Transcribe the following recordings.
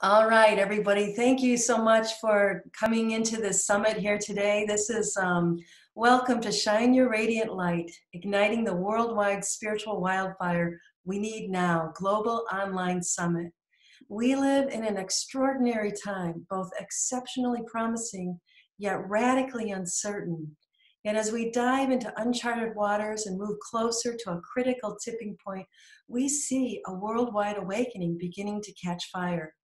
All right, everybody. Thank you so much for coming into this summit here today. This is um, welcome to Shine Your Radiant Light, igniting the worldwide spiritual wildfire we need now, Global Online Summit. We live in an extraordinary time, both exceptionally promising yet radically uncertain. And as we dive into uncharted waters and move closer to a critical tipping point, we see a worldwide awakening beginning to catch fire.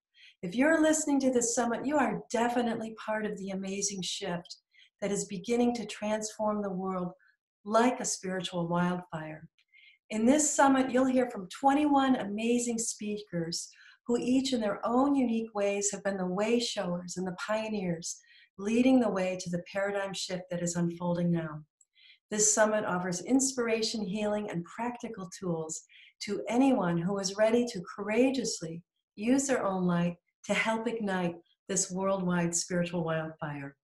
If you're listening to this summit, you are definitely part of the amazing shift that is beginning to transform the world like a spiritual wildfire. In this summit, you'll hear from 21 amazing speakers who each in their own unique ways have been the way showers and the pioneers leading the way to the paradigm shift that is unfolding now. This summit offers inspiration, healing, and practical tools to anyone who is ready to courageously use their own light to help ignite this worldwide spiritual wildfire.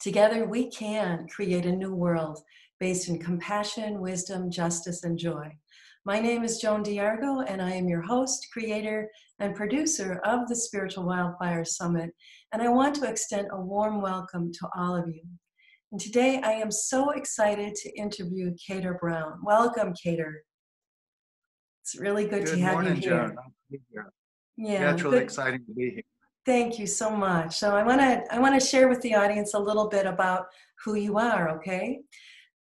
Together, we can create a new world based in compassion, wisdom, justice, and joy. My name is Joan D'Argo, and I am your host, creator, and producer of the Spiritual Wildfire Summit. And I want to extend a warm welcome to all of you. And today I am so excited to interview Kedar Brown. Welcome, Kedar. It's really good, good to have morning, you here. Joan. Yeah, it's really good. exciting to be here. Thank you so much. So I want to I want to share with the audience a little bit about who you are, okay?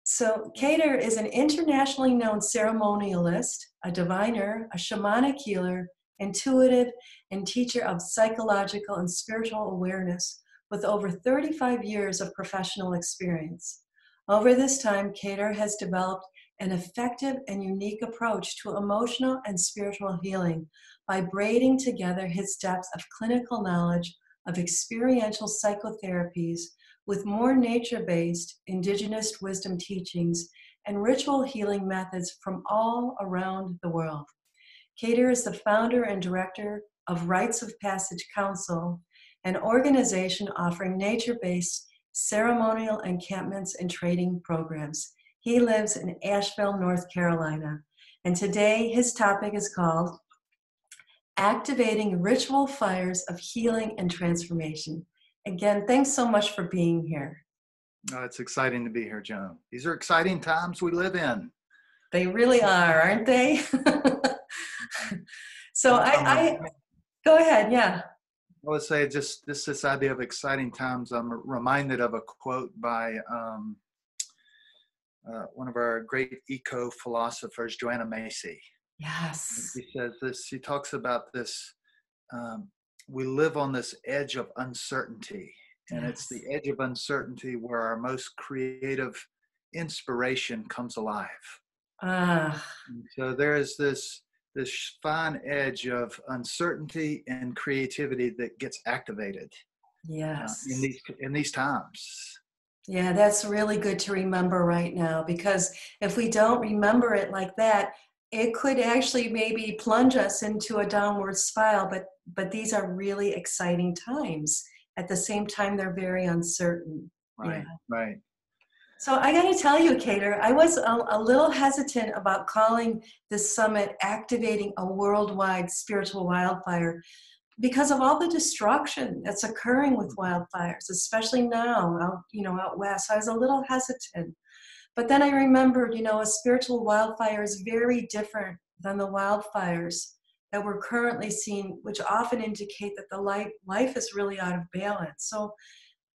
So Kedar is an internationally known ceremonialist, a diviner, a shamanic healer, intuitive, and teacher of psychological and spiritual awareness with over 35 years of professional experience. Over this time, Kedar has developed an effective and unique approach to emotional and spiritual healing by braiding together his depths of clinical knowledge of experiential psychotherapies with more nature based indigenous wisdom teachings and ritual healing methods from all around the world. Kedar is the founder and director of Rites of Passage Council, an organization offering nature based ceremonial encampments and trading programs. He lives in Asheville, North Carolina. And today his topic is called Activating Ritual Fires of Healing and Transformation. Again, thanks so much for being here. Oh, it's exciting to be here, Joan. These are exciting times we live in. They really are, aren't they? so I, I, go ahead, yeah. I would say just this this idea of exciting times. I'm reminded of a quote by um, uh, one of our great eco philosophers, Joanna Macy. Yes. And she says this. She talks about this. Um, we live on this edge of uncertainty, and yes. it's the edge of uncertainty where our most creative inspiration comes alive. Ah. So there is this this fine edge of uncertainty and creativity that gets activated. Yes. Uh, in these in these times. Yeah, that's really good to remember right now because if we don't remember it like that, it could actually maybe plunge us into a downward spiral. But but these are really exciting times. At the same time, they're very uncertain. Right. Yeah. Right. So I got to tell you, Kedar, I was a, a, little hesitant about calling this summit activating a worldwide spiritual wildfire because of all the destruction that's occurring with wildfires, especially now out, you know, out west. I was a little hesitant. But then I remembered, you know, a spiritual wildfire is very different than the wildfires that we're currently seeing, which often indicate that the life, life is really out of balance. So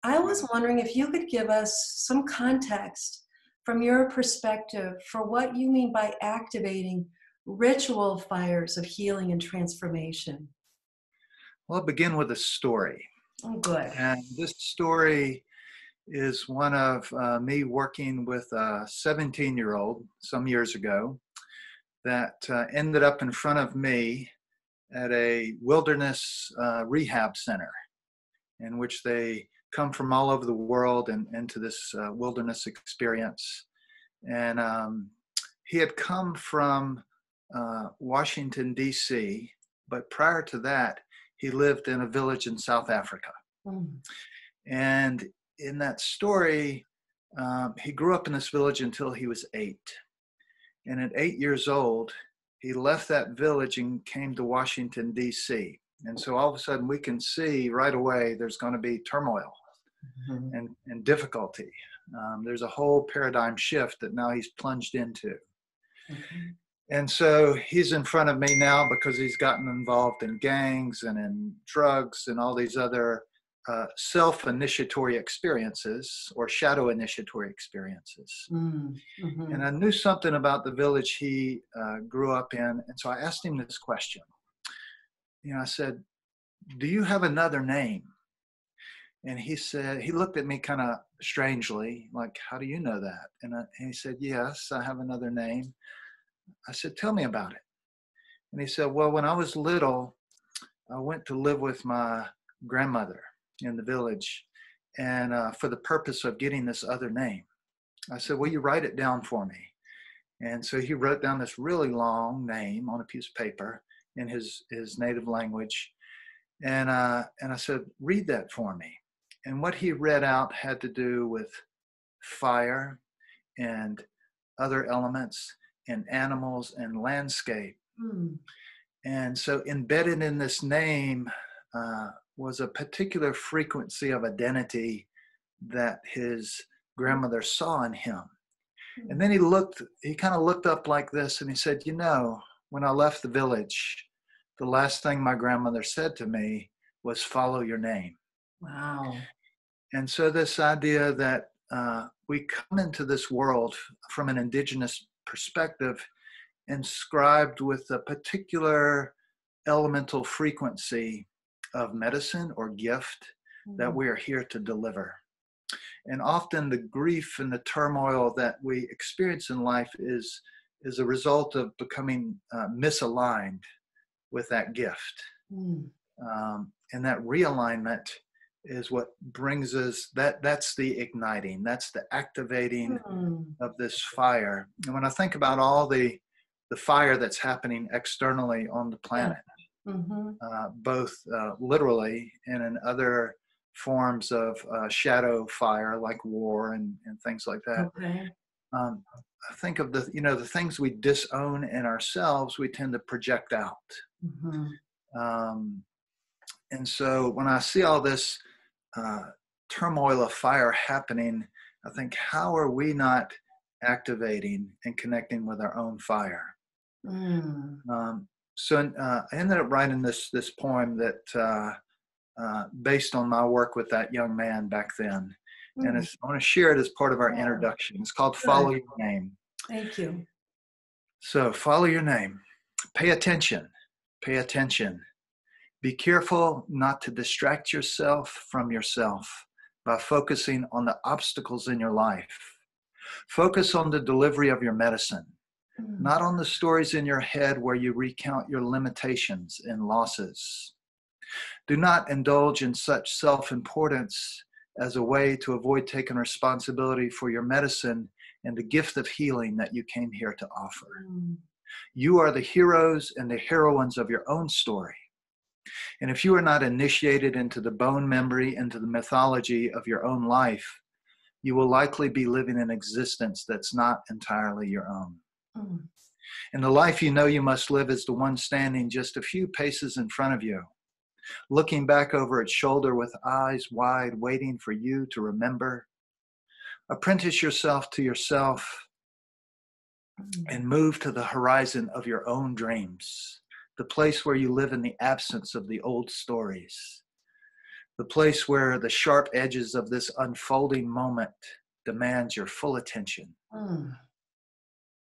I was wondering if you could give us some context from your perspective for what you mean by activating ritual fires of healing and transformation. Well, I'll begin with a story. Oh, good. And this story is one of uh, me working with a 17 year old some years ago that uh, ended up in front of me at a wilderness uh, rehab center in which they come from all over the world and into this uh, wilderness experience. And um, he had come from uh, Washington, D.C., but prior to that, he lived in a village in South Africa. Mm. And in that story, um, he grew up in this village until he was eight. And at eight years old, he left that village and came to Washington, D.C. And so all of a sudden we can see right away there's going to be turmoil mm-hmm. and, and difficulty. Um, there's a whole paradigm shift that now he's plunged into. Mm-hmm. And so he's in front of me now because he's gotten involved in gangs and in drugs and all these other uh, self initiatory experiences or shadow initiatory experiences. Mm, hmm And I knew something about the village he uh, grew up in. And so I asked him this question. You know, I said, Do you have another name? And he said, He looked at me kind of strangely, like, How do you know that? And, I, and he said, Yes, I have another name. I said, Tell me about it. And he said, Well, when I was little, I went to live with my grandmother in the village and uh, for the purpose of getting this other name. I said, Will you write it down for me? And so he wrote down this really long name on a piece of paper in his, his native language. And, uh, and I said, Read that for me. And what he read out had to do with fire and other elements and animals and landscape. Mm. And so embedded in this name uh, was a particular frequency of identity that his grandmother saw in him. And then he looked, he kind of looked up like this and he said, You know, when I left the village, the last thing my grandmother said to me was, Follow your name. Wow. And so, this idea that uh, we come into this world from an indigenous perspective inscribed with a particular elemental frequency of medicine or gift mm-hmm. that we are here to deliver. And often the grief and the turmoil that we experience in life is, is a result of becoming uh, misaligned with that gift. Mm. Um, and that realignment is what brings us that that's the igniting that's the activating mm. of this fire and when i think about all the the fire that's happening externally on the planet mm-hmm. uh, both uh, literally and in other forms of uh, shadow fire like war and, and things like that. Okay. Um, I think of the you know the things we disown in ourselves we tend to project out. Mm-hmm. Um, and so when I see all this uh, turmoil of fire happening, I think how are we not activating and connecting with our own fire? Mm. Um, so uh, I ended up writing this this poem that uh, uh, based on my work with that young man back then, mm. and I want to share it as part of our introduction. It's called Good. "Follow Your Name." Thank you. So follow your name. Pay attention. Pay attention. Be careful not to distract yourself from yourself by focusing on the obstacles in your life. Focus on the delivery of your medicine not on the stories in your head where you recount your limitations and losses. Do not indulge in such self importance as a way to avoid taking responsibility for your medicine and the gift of healing that you came here to offer. Mm. You are the heroes and the heroines of your own story. And if you are not initiated into the bone memory, into the mythology of your own life, you will likely be living an existence that's not entirely your own. Mm. And the life you know you must live is the one standing just a few paces in front of you, looking back over its shoulder with eyes wide, waiting for you to remember. Apprentice yourself to yourself mm. and move to the horizon of your own dreams, the place where you live in the absence of the old stories, the place where the sharp edges of this unfolding moment demands your full attention. Mm.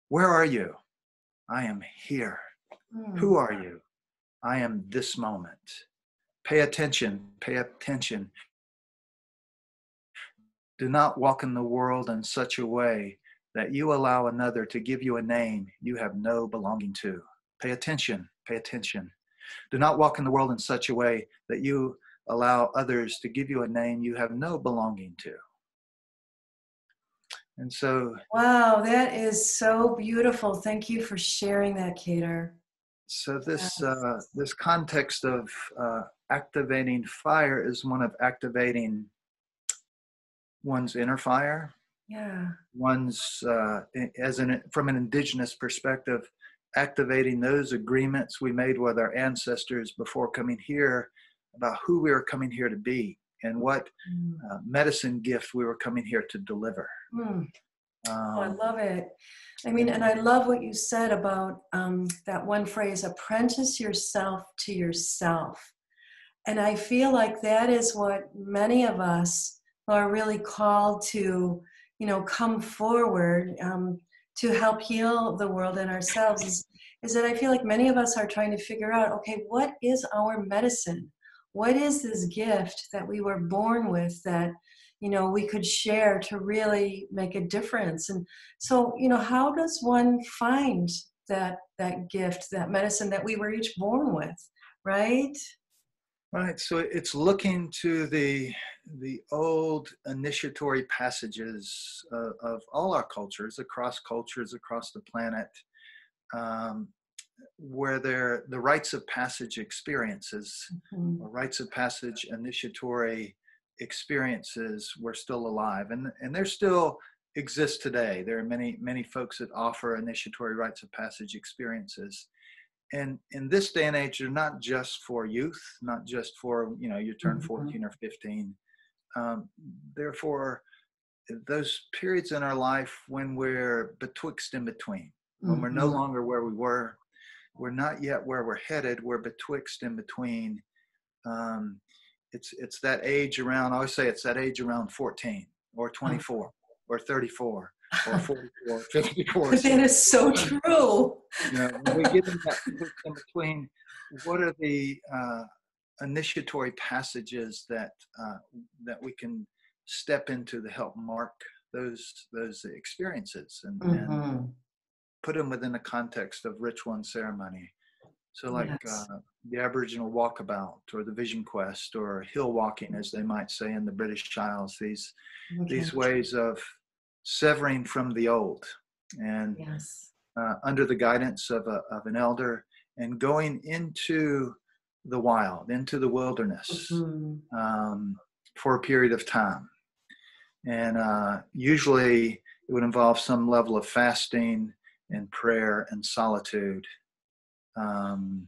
Where are you? I am here. Mm. Who are you? I am this moment. Pay attention, pay attention. Do not walk in the world in such a way that you allow another to give you a name you have no belonging to. Pay attention, pay attention. Do not walk in the world in such a way that you allow others to give you a name you have no belonging to. And so Wow, that is so beautiful. Thank you for sharing that, Kedar. So this uh, this context of uh, activating fire is one of activating one's inner fire. Yeah. One's uh, as an from an indigenous perspective, activating those agreements we made with our ancestors before coming here about who we were coming here to be and what Mm. uh, medicine gift we were coming here to deliver. Mm. Oh, I Um, love it. I mean, and I love what you said about um, that one phrase apprentice yourself to yourself. And I feel like that is what many of us are really called to, you know, come forward um, to help heal the world and ourselves. Is, is that I feel like many of us are trying to figure out okay, what is our medicine? What is this gift that we were born with that you know we could share to really make a difference and so you know how does one find that that gift that medicine that we were each born with right Right. So it's looking to the the old initiatory passages of, of all our cultures, across cultures, across the planet, um, where they're the rites of passage experiences, Mhm. or rites of passage initiatory experiences were still alive, and and they're still exist today. There are many many folks that offer initiatory rites of passage experiences and in this day and age they're not just for youth not just for you know you turn Mhm. 14 or 15 um, therefore those periods in our life when we're betwixt in between when we're no Mhm. longer where we were we're not yet where we're headed we're betwixt in between. Um, it's it's that age around i always say it's that age around 14 or 24 or 34 or 44 54 that is so true you know, when we get in that in between, what are the uh, initiatory passages that uh, that we can step into to help mark those those experiences and, and Mhm. put them within the context of ritual and ceremony. So, like Yes. uh, the Aboriginal walkabout, or the Vision Quest, or hill walking, as they might say in the British Isles. These these ways of severing from the old and yes uh, under the guidance of, a, of an elder and going into the wild, into the wilderness Mhm. um, for a period of time. And uh, usually it would involve some level of fasting and prayer and solitude. Um,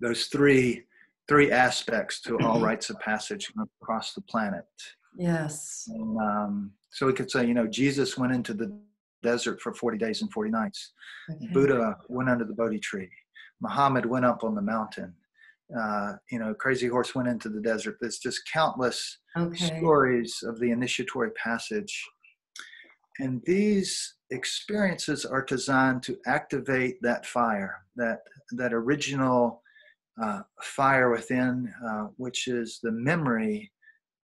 those three three aspects to all rites of passage across the planet. yes And um, so we could say, you know, Jesus went into the desert for 40 days and 40 nights. Okay. Buddha went under the Bodhi tree. Muhammad went up on the mountain. Uh, you know, Crazy Horse went into the desert. There's just countless okay stories of the initiatory passage. And these experiences are designed to activate that fire, that, that original uh, fire within, uh, which is the memory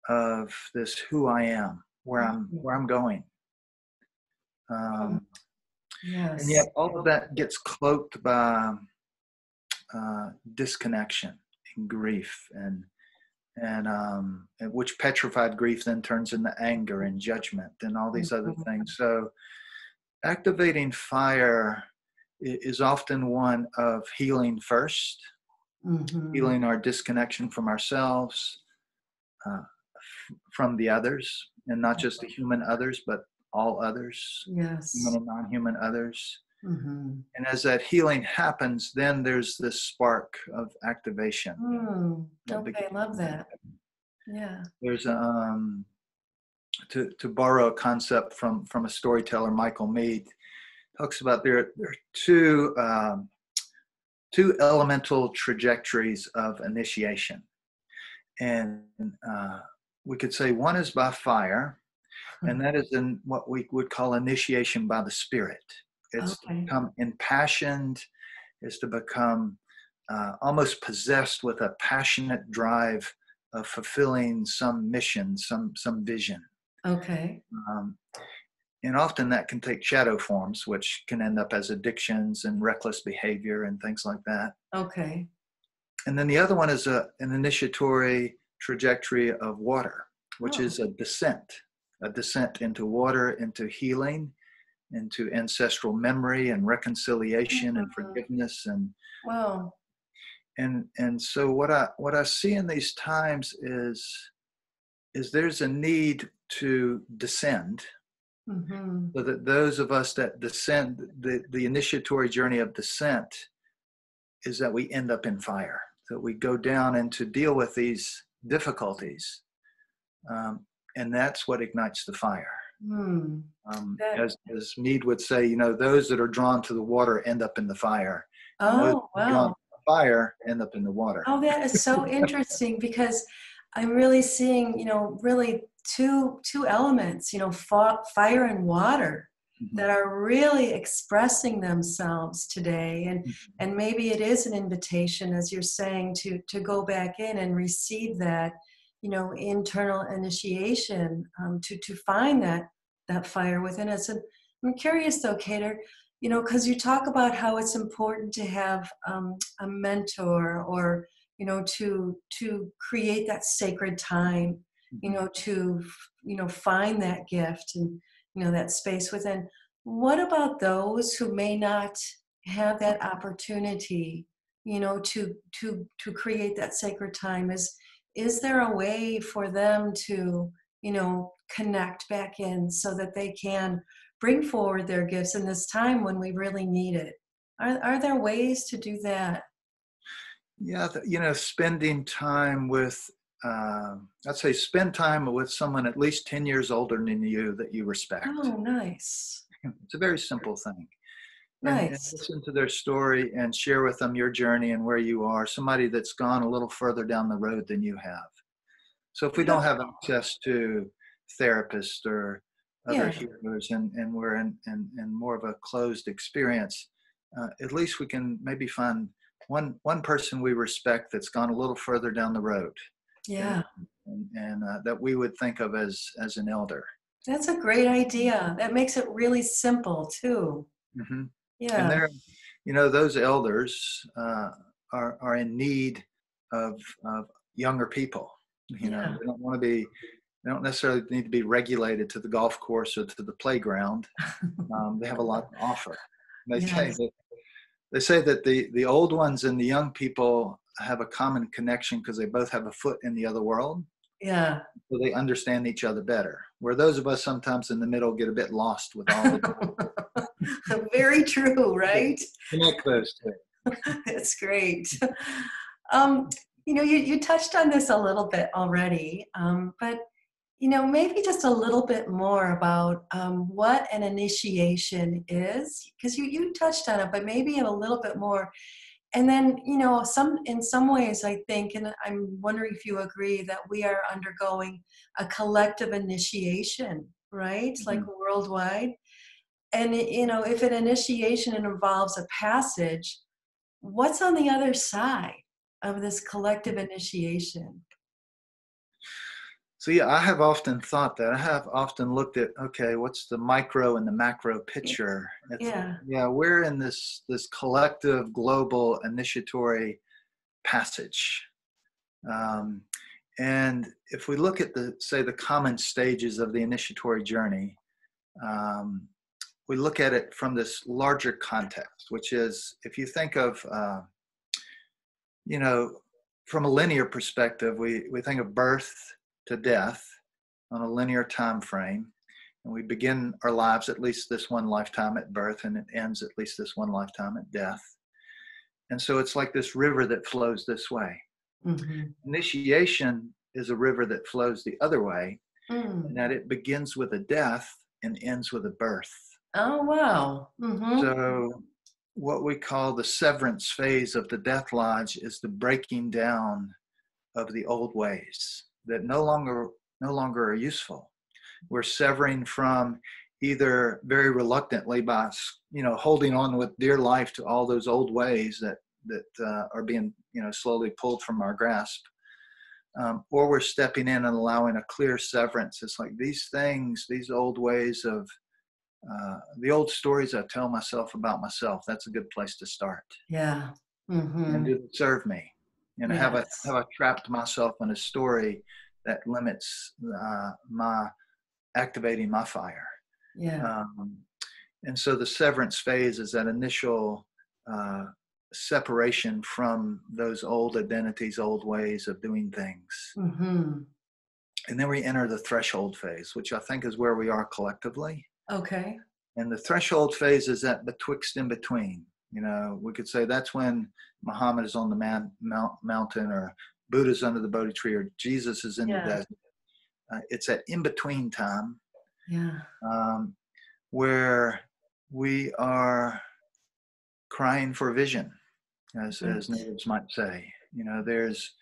of this who I am, where I'm, where I'm going. Um, yes and yet all of that gets cloaked by uh, disconnection and grief and and um, and which petrified grief then turns into anger and judgment and all these other Mhm. things so activating fire is often one of healing first Mhm. healing our disconnection from ourselves uh, f- from the others and not just the human others but all others yes human and non-human others Mhm. and as that healing happens, then there's this spark of activation. Mm. okay begins. love that yeah There's a, um, to to borrow a concept from from a storyteller, Michael Meade, talks about there there are two um, two elemental trajectories of initiation, and uh, we could say one is by fire, and that is in what we would call initiation by the spirit. It's to become impassioned, is to become uh, almost possessed with a passionate drive of fulfilling some mission, some some vision. okay Um, and often that can take shadow forms, which can end up as addictions and reckless behavior and things like that. okay And then the other one is a, an initiatory trajectory of water, which Oh. is a descent, a descent into water, into healing, into ancestral memory and reconciliation and Mhm. forgiveness and wow and and so what I what I see in these times is is there's a need to descend Mm-hmm. So that those of us that descend, the, the initiatory journey of descent is that we end up in fire, that we go down and to deal with these difficulties. Um, and that's what ignites the fire. Mm. Um, as, as Meade would say, you know, those that are drawn to the water end up in the fire. Oh, wow. fire end up in the water. Oh, that is so interesting because I'm really seeing, you know, really two two elements, you know, fire and water Mhm. that are really expressing themselves today and Mhm. and maybe it is an invitation as you're saying to to go back in and receive that you know internal initiation um, to to find that that fire within us. And i'm curious though Kedar you know because you talk about how it's important to have um, a mentor or you know to to create that sacred time you know to you know find that gift and you know that space within. What about those who may not have that opportunity you know to to to create that sacred time? Is is there a way for them to you know connect back in so that they can bring forward their gifts in this time when we really need it are, are there ways to do that Yeah, you know, spending time with, uh, I'd say spend time with someone at least 10 years older than you that you respect. oh nice It's a very simple thing. And- and listen to their story and share with them your journey and where you are, somebody that's gone a little further down the road than you have. So if we don't have access to therapists or other Yeah. healers and, and we're in, in, in more of a closed experience, uh, at least we can maybe find one, one person we respect that's gone a little further down the road. Yeah. And, and uh, that we would think of as, as an elder. that's a great idea. That makes it really simple too hmm and yeah. they're you know those elders uh, are are in need of of younger people you know Yeah. they don't want to be they don't necessarily need to be regulated to the golf course or to the playground. Um, they have a lot to offer. They say that they say that the the old ones and the young people have a common connection because they both have a foot in the other world yeah so they understand each other better where those of us sometimes in the middle get a bit lost with all the very true right connect those two That's great. Um, you know, you, you touched on this a little bit already, um, but you know, maybe just a little bit more about um, what an initiation is, because you you touched on it, but maybe in a little bit more. And then, you know, some in some ways, I think, and I'm wondering if you agree that we are undergoing a collective initiation, right? Mm-hmm. Like worldwide. And you know, if an initiation involves a passage, what's on the other side of this collective initiation? So yeah, I have often thought that. I have often looked at okay, what's the micro and the macro picture? It's- Yeah. yeah, we're in this this collective global initiatory passage, um, and if we look at the say the common stages of the initiatory journey, um, we look at it from this larger context, which is if you think of uh, you know from a linear perspective, we we think of birth to death on a linear time frame and we begin our lives at least this one lifetime at birth and it ends at least this one lifetime at death and so it's like this river that flows this way Mhm. initiation is a river that flows the other way Mm. and that it begins with a death and ends with a birth Oh, wow. hmm so what we call the severance phase of the death lodge is the breaking down of the old ways that no longer no longer are useful we're severing from either very reluctantly by you know holding on with dear life to all those old ways that that uh, are being you know slowly pulled from our grasp um, or we're stepping in and allowing a clear severance it's like these things these old ways of uh, the old stories I tell myself about myself. That's a good place to start. Yeah. hmm And do they serve me? And have I have I trapped myself in a story that limits uh, my activating my fire? Yeah. Um, and so the severance phase is that initial uh, separation from those old identities, old ways of doing things. Mm-hmm. And then we enter the threshold phase, which I think is where we are collectively. Okay. And the threshold phase is that betwixt in between. You know, we could say that's when Muhammad is on the man, mount, mountain, or Buddha's under the Bodhi tree, or Jesus is in Yeah. the desert. Uh, it's that in between time Yeah. um, where we are crying for vision, as, as natives might say. You know, there's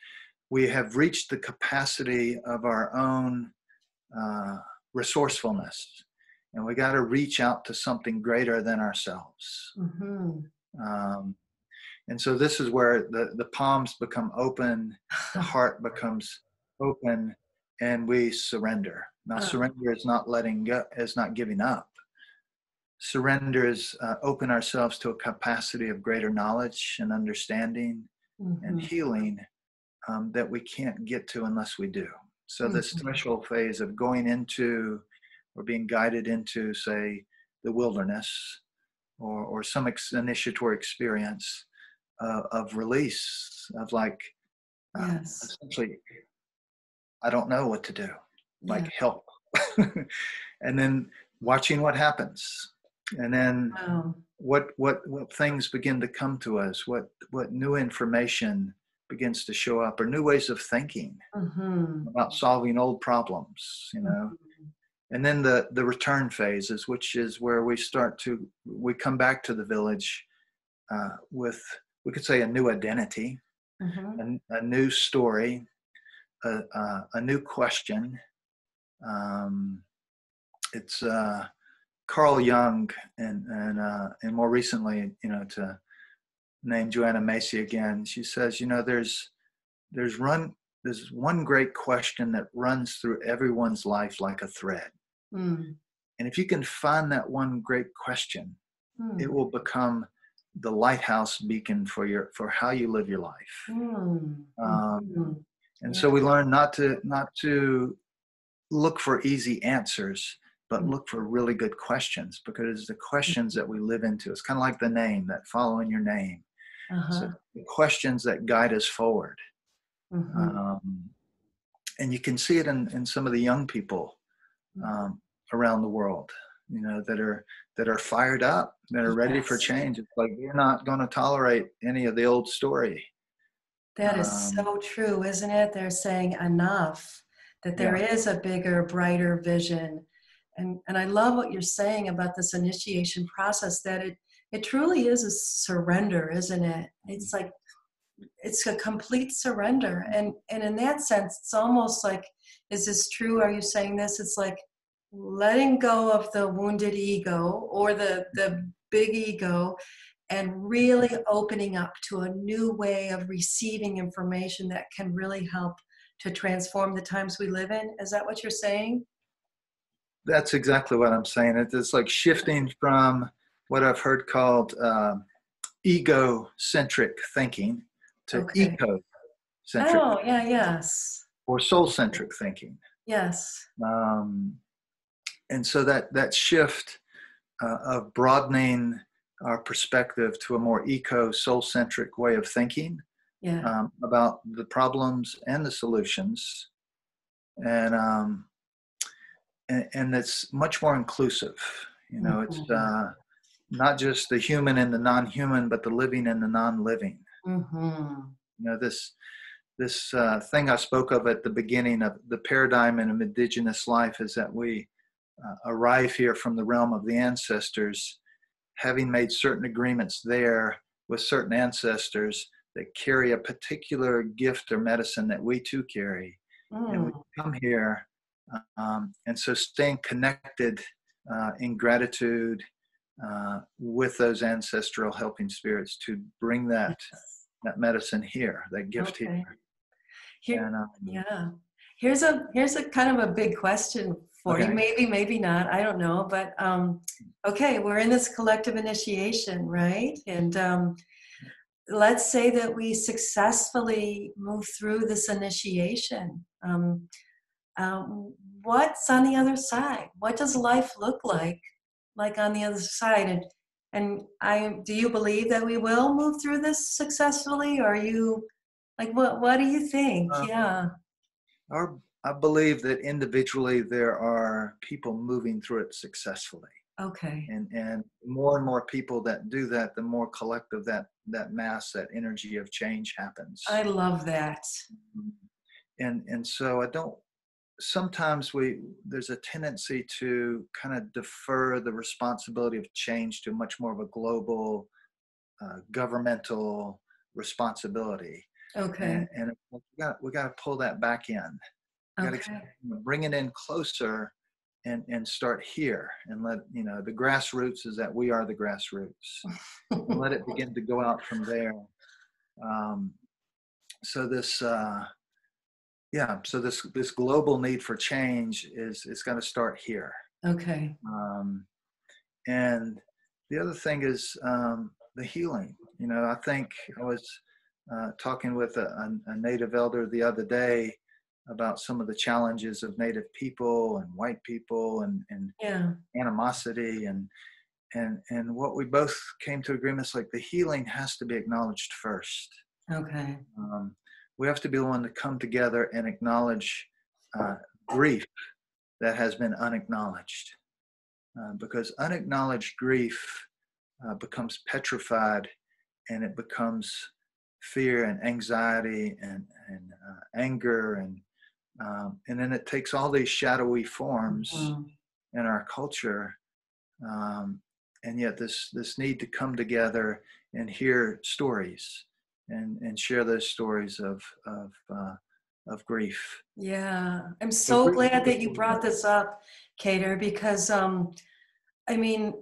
we have reached the capacity of our own uh, resourcefulness, and we got to reach out to something greater than ourselves. hmm Um, and so this is where the, the palms become open, the heart becomes open, and we surrender. Now, Oh. surrender is not letting go, is not giving up. Surrender is uh, open ourselves to a capacity of greater knowledge and understanding and Mhm. healing um, that we can't get to unless we do. So, this Mhm. threshold phase of going into or being guided into, say, the wilderness or, or some ex- initiatory experience uh, of release, of like, Yes. essentially, I don't know what to do, like Yeah. help. and then watching what happens. And then Wow. what what what things begin to come to us what what new information begins to show up or new ways of thinking Mhm. about solving old problems you know Mhm. And then the the return phases which is where we start to we come back to the village uh, with we could say a new identity Mhm. a, a new story a, a, a new question um, it's uh, Carl Jung and and uh, and more recently, you know, to name Joanna Macy again, she says, you know, there's there's run there's one great question that runs through everyone's life like a thread, Mm. and if you can find that one great question, Mm. it will become the lighthouse beacon for your for how you live your life. Mm. Um, Mhm. And so we learn not to not to look for easy answers, but Mm. look for really good questions because it's the questions that we live into. It's kind of like the name that follow in your name. Uh-huh. So the questions that guide us forward. Mhm. Um, and you can see it in, in some of the young people um, around the world, you know, that are that are fired up, that are ready for change. It's like you're not going to tolerate any of the old story. That is Um, so true, isn't it? They're saying enough, that there is a bigger, brighter vision. And, and I love what you're saying about this initiation process, that it, it truly is a surrender, isn't it? It's like, it's a complete surrender. And, and in that sense, it's almost like, is this true? Are you saying this? It's like letting go of the wounded ego or the, the big ego and really opening up to a new way of receiving information that can really help to transform the times we live in. Is that what you're saying? That's exactly what I'm saying. It's like shifting from what I've heard called um, ego-centric thinking to Okay. eco-centric Oh, yeah, yes. or soul-centric thinking. Yes. Um, and so that that shift uh, of broadening our perspective to a more eco soul-centric way of thinking Yeah. um, about the problems and the solutions and um, and, and it's much more inclusive you know it's Mhm. uh, not just the human and the non-human but the living and the non-living Mm-hmm. you know this this uh, thing I spoke of at the beginning of the paradigm in indigenous life is that we uh, arrive here from the realm of the ancestors, having made certain agreements there with certain ancestors that carry a particular gift or medicine that we too carry, and we Mm. come here, um, and so staying connected uh, in gratitude uh, with those ancestral helping spirits to bring that that medicine here, that gift Okay. here. Here, And, um, yeah. Here's a here's a kind of a big question for Okay. Maybe, maybe not. I don't know. But um, okay, we're in this collective initiation, right? And um, let's say that we successfully move through this initiation. Um, um, what's on the other side? What does life look like, like on the other side? And and I do you believe that we will move through this successfully? Or are you like what? What do you think? Uh, yeah. our I believe that individually there are people moving through it successfully. Okay. And and more and more people that do that, the more collective that that mass, that energy of change happens. I love that. Mm-hmm. And and so I don't sometimes we there's a tendency to kind of defer the responsibility of change to much more of a global uh, governmental responsibility Okay. and, and we got we got to pull that back in Okay. to bring it in closer and and start here and let you know the grassroots is that we are the grassroots let it begin to go out from there um, so this uh, yeah so this this global need for change is is going to start here Okay. um, and the other thing is um, the healing you know i think i was uh, talking with a, a, a native elder the other day about some of the challenges of native people and white people and, and Yeah. animosity and and and what we both came to agreements like the healing has to be acknowledged first Okay. um, we have to be willing to come together and acknowledge uh, grief that has been unacknowledged. Uh, because unacknowledged grief uh, becomes petrified and it becomes fear and anxiety and, and uh, anger and um, and then it takes all these shadowy forms Mm. in our culture um, and yet this this need to come together and hear stories and and share those stories of of uh, of grief Yeah, I'm so glad that you brought this up, Kedar, because um, I mean,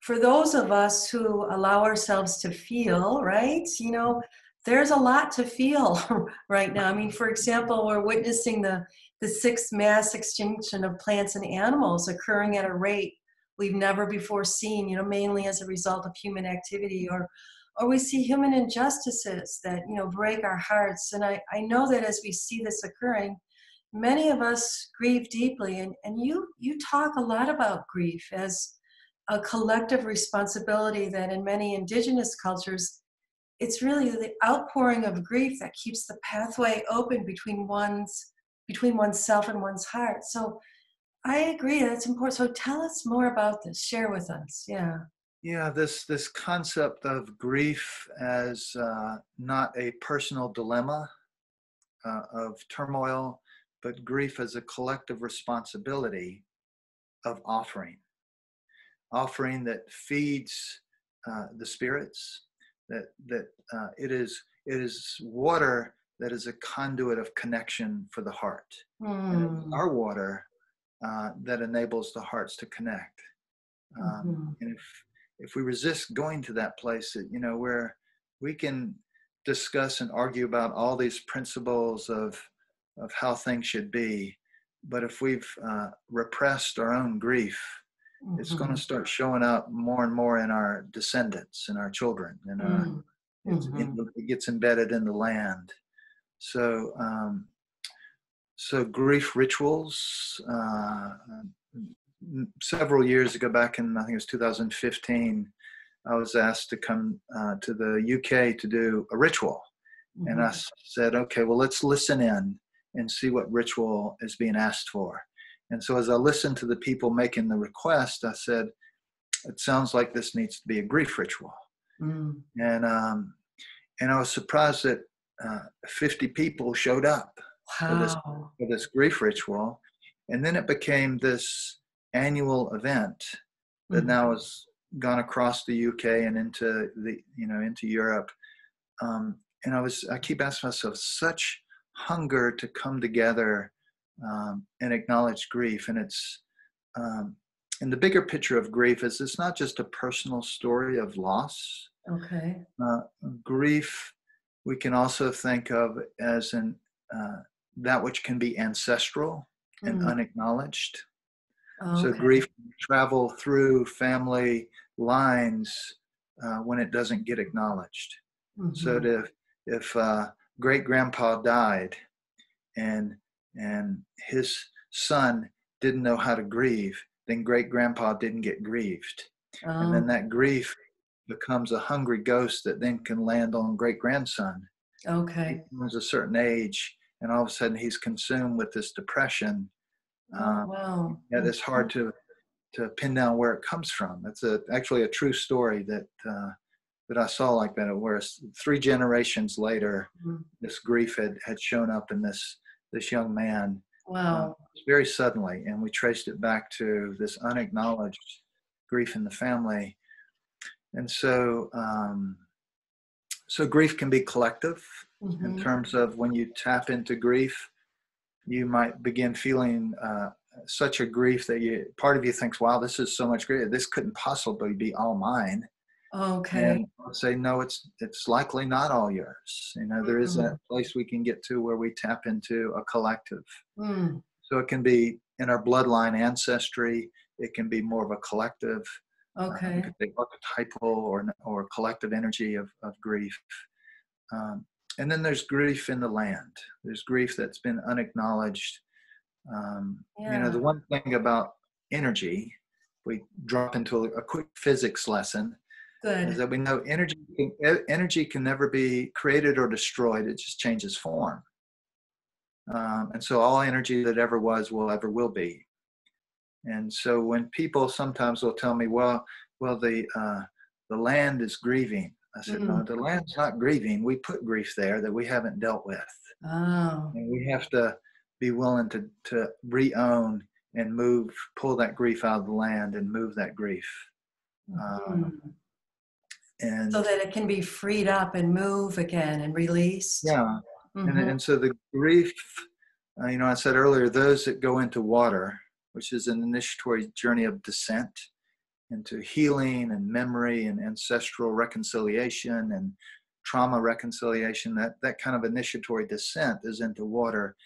for those of us who allow ourselves to feel, right? You know, there's a lot to feel right now. I mean, for example, we're witnessing the the sixth mass extinction of plants and animals occurring at a rate we've never before seen. You know, mainly as a result of human activity, or or we see human injustices that you know break our hearts. And I I know that as we see this occurring, many of us grieve deeply, and and you you talk a lot about grief as a collective responsibility that in many indigenous cultures it's really the outpouring of grief that keeps the pathway open between one's between oneself and one's heart. So i agree that's important. So tell us more about this. Share with us. Yeah. Yeah this this concept of grief as uh, not a personal dilemma uh, of turmoil but grief as a collective responsibility of offering. Offering that feeds uh, the spirits that that uh, it is it is water that is a conduit of connection for the heart Hmm. our water uh, that enables the hearts to connect um, Mhm. and if if we resist going to that place that you know where we can discuss and argue about all these principles of of how things should be but if we've uh, repressed our own grief it's going to start showing up more and more in our descendants and our children and our, Mm. it's in the, it gets embedded in the land. So um, so grief rituals uh, several years ago back in i think it was 2015 i was asked to come uh, to the uk to do a ritual. And i said okay well let's listen in and see what ritual is being asked for and so as i listened to the people making the request i said it sounds like this needs to be a grief ritual Mm. and um, and I was surprised that uh, 50 people showed up for this for this grief ritual, and then it became this annual event that Mhm. now has gone across the UK and into the you know into Europe. Um, and I was I keep asking myself such hunger to come together um, and acknowledge grief, and it's um, and the bigger picture of grief is it's not just a personal story of loss. Okay. Uh, grief we can also think of as an uh, that which can be ancestral and Mm. unacknowledged. So grief can travel through family lines uh, when it doesn't get acknowledged. So Mhm. if if uh, great grandpa died and and his son didn't know how to grieve then great grandpa didn't get grieved and then Oh, that grief becomes a hungry ghost that then can land on great grandson okay. there's a certain age and all of a sudden he's consumed with this depression. Oh, Um, wow. yeah, it's hard to to pin down where it comes from. It's a actually a true story that uh, that I saw like that. Where three generations later, Mhm. this grief had had shown up in this this young man Wow. very suddenly, and we traced it back to this unacknowledged grief in the family. And so, um, so grief can be collective in Mhm. terms of when you tap into grief, you might begin feeling uh, such a grief that you part of you thinks, "Wow, this is so much grief. This couldn't possibly be all mine." Okay. And I'll say, "No, it's it's likely not all yours." You know, there is Mhm. that place we can get to where we tap into a collective. Mm. So it can be in our bloodline ancestry. It can be more of a collective, uh, Okay. be archetypal or or collective energy of of grief. Um, and then there's grief in the land. There's grief that's been unacknowledged. Um, You know, the one thing about energy, we drop into a, a quick physics lesson, is that we know energy can, energy can never be created or destroyed. It just changes form. Um, and so all energy that ever was will ever will be. And so when people sometimes will tell me, well, well, the uh, the land is grieving. I said, no, Mm. the land's not grieving. We put grief there that we haven't dealt with, Oh. and we have to be willing to to re-own and move, pull that grief out of the land and move that grief. Um, Mhm. And So that it can be freed up and move again and released. yeah, and, Mhm. and so the grief uh, you know i said earlier those that go into water which is an initiatory journey of descent into healing and memory and ancestral reconciliation and trauma reconciliation that that kind of initiatory descent is into water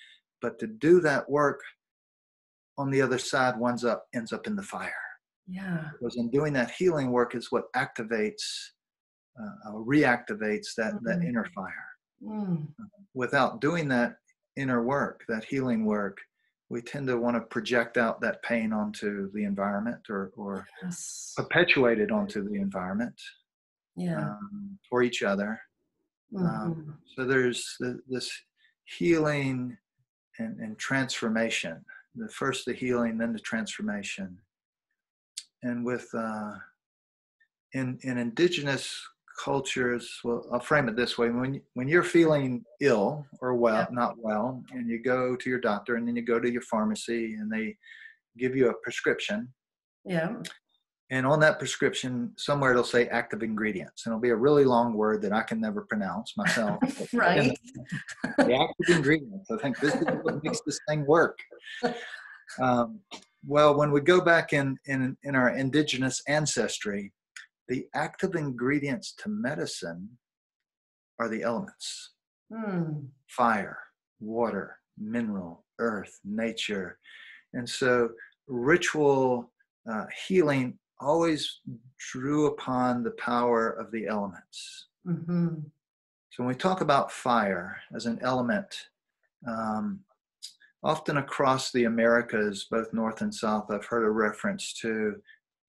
but to do that work on the other side one's up ends up in the fire Yeah. because in doing that healing work is what activates uh, uh, reactivates that that Mhm. inner fire Mm. without doing that inner work, that healing work, we tend to want to project out that pain onto the environment or, or Yes. perpetuate it onto the environment Yeah. um, or each other. Mhm. Um, so there's th- this healing and, and transformation. The first the healing, then the transformation. And with uh, in in indigenous cultures, well, I'll frame it this way: when when you're feeling ill or well, Yeah. not well, and you go to your doctor, and then you go to your pharmacy, and they give you a prescription, yeah. and on that prescription, somewhere it'll say active ingredients, and it'll be a really long word that I can never pronounce myself. Right. the active ingredients. I think this is what makes this thing work. Um, well, when we go back in, in, in our indigenous ancestry, the active ingredients to medicine are the elements Mm. fire, water, mineral, earth, nature. And so ritual uh, healing always drew upon the power of the elements. Mhm. So when we talk about fire as an element, um, often across the Americas, both North and South, I've heard a reference to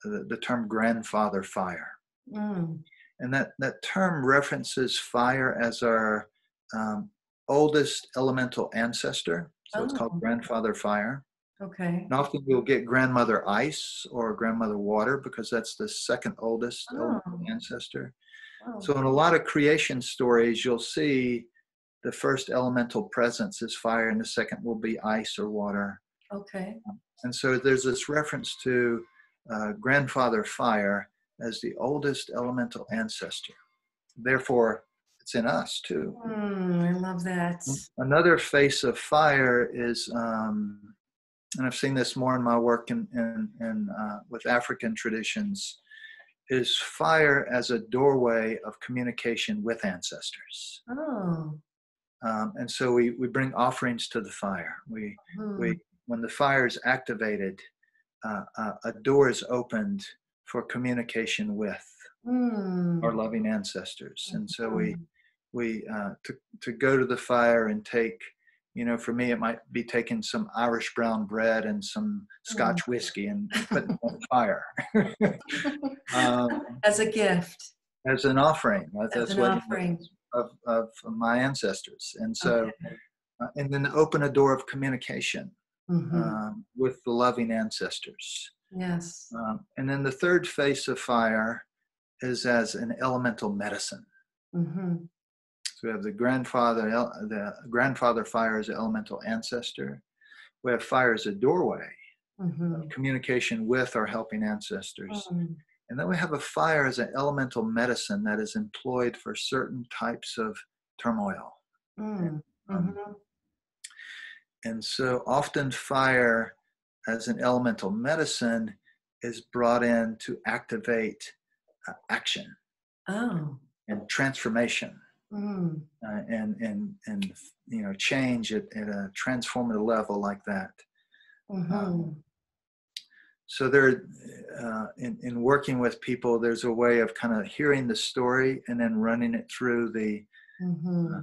the, the term grandfather fire. Mm. And that, that term references fire as our um, oldest elemental ancestor. So it's Oh. called grandfather fire. Okay. And often you'll get grandmother ice or grandmother water because that's the second oldest elemental Oh. ancestor. Oh. So in a lot of creation stories, you'll see the first elemental presence is fire, and the second will be ice or water. okay. And so there's this reference to uh, grandfather fire as the oldest elemental ancestor. Therefore, it's in us too. Mm, I love that. Another face of fire is, um, and I've seen this more in my work in, in, in uh, with African traditions, is fire as a doorway of communication with ancestors. Oh. Um, and so we, we bring offerings to the fire. We, Mm. we when the fire is activated, uh, uh, a door is opened for communication with Mm. our loving ancestors. And so we Mm. we uh, to to go to the fire and take. You know, for me, it might be taking some Irish brown bread and some Scotch Mm. whiskey and putting it on the fire um, As a gift. as an offering. As That's an what offering. of, of my ancestors. And so Okay. uh, and then open a door of communication Mhm. um, with the loving ancestors. yes. Um, and then the third face of fire is as an elemental medicine. Mm-hmm. So we have the grandfather, el- the grandfather fire as an elemental ancestor. We have fire as a doorway, hmm communication with our helping ancestors. Mm. And then we have a fire as an elemental medicine that is employed for certain types of turmoil. Mm. Um, Mhm. And so often fire as an elemental medicine is brought in to activate uh, action Oh. and transformation Mm. uh, and, and, and, you know, change at, at a transformative level like that. hmm So there, uh, in, in working with people, there's a way of kind of hearing the story and then running it through the, hmm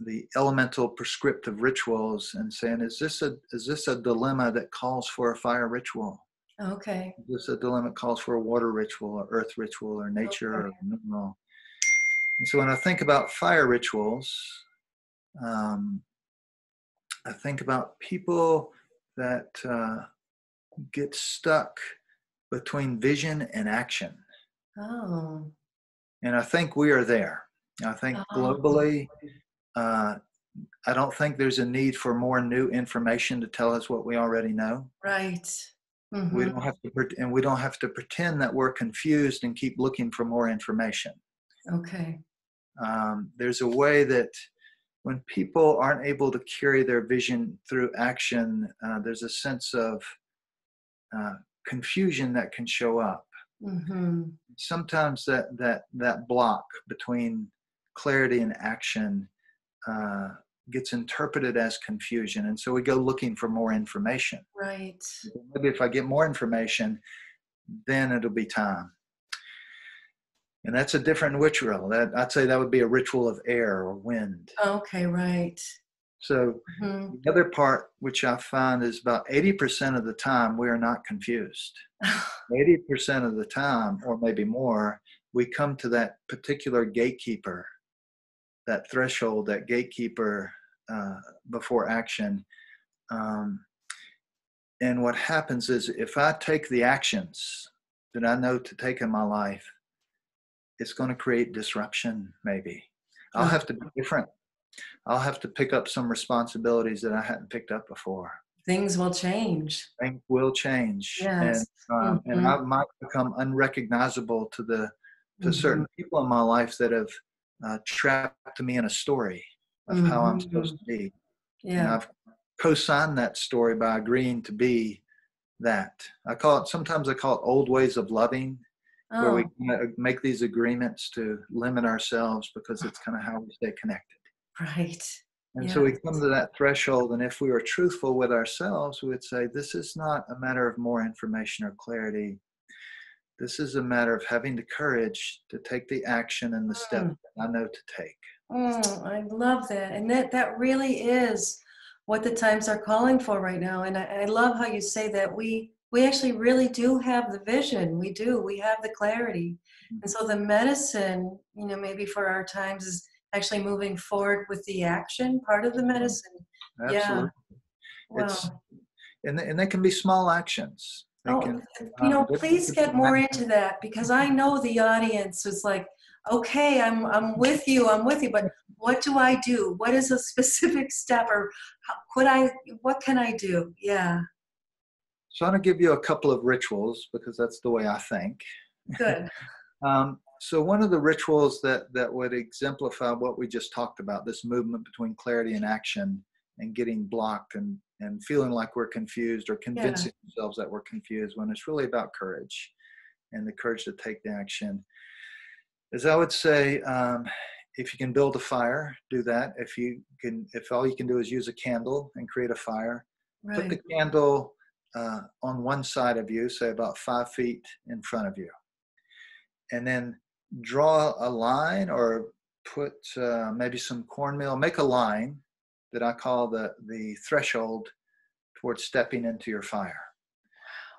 the elemental prescriptive rituals and saying, is this a, is this a dilemma that calls for a fire ritual? Okay. Is this a dilemma that calls for a water ritual or earth ritual or nature or Okay. mineral? And so when I think about fire rituals, um, I think about people that uh, get stuck between vision and action. Oh. And I think we are there. I think Oh. globally, uh, I don't think there's a need for more new information to tell us what we already know. Right. We Mhm. don't have to, and we don't have to pretend that we're confused and keep looking for more information. Okay. Um, there's a way that when people aren't able to carry their vision through action, uh, there's a sense of uh, confusion that can show up. hmm Sometimes that that that block between clarity and action uh, gets interpreted as confusion, and so we go looking for more information. Right. Maybe if I get more information, then it'll be time. And that's a different ritual. That I'd say that would be a ritual of air or wind. Okay. Right. So hmm the other part, which I find is about 80% of the time, we are not confused. 80% of the time, or maybe more, we come to that particular gatekeeper, that threshold, that gatekeeper uh, before action. Um, and what happens is if I take the actions that I know to take in my life, it's going to create disruption, maybe. I'll have to be different. I'll have to pick up some responsibilities that I hadn't picked up before. Things will change. Things will change, Yes. and um, and Mhm. I might become unrecognizable to the to Mhm. certain people in my life that have uh, trapped me in a story of how I'm supposed to be. And Yeah. I've co-signed that story by agreeing to be that. I call it sometimes I call it old ways of loving, where we Oh. make these agreements to limit ourselves because it's kind of how we stay connected. Right. And so we come to that threshold, and if we were truthful with ourselves, we would say, This is not a matter of more information or clarity. This is a matter of having the courage to take the action and the step Mm. that I know to take. Mm, I love that. And that, that really is what the times are calling for right now. And I, I love how you say that we we actually really do have the vision. We do. We have the clarity. And so the medicine, you know, maybe for our times is actually moving forward with the action part of the medicine. Yeah. Absolutely. Wow. It's, and, and they can be small actions. Oh, you know, um, they- please get more into that because I know the audience is like, okay, I'm I'm with you, I'm with you, but what do I do? What is a specific step, or how, could I? What can I do? Yeah, So I'm going to give you a couple of rituals because that's the way I think. good. Um, so one of the rituals that that would exemplify what we just talked about, this movement between clarity and action, and getting blocked and and feeling like we're confused or convincing ourselves that we're confused when it's really about courage and the courage to take the action. As I would say, um, if you can build a fire, do that. If you can, if all you can do is use a candle and create a fire, put the candle uh, on one side of you, say about five feet in front of you, and then draw a line or put uh, maybe some cornmeal. Make a line that I call the the threshold towards stepping into your fire.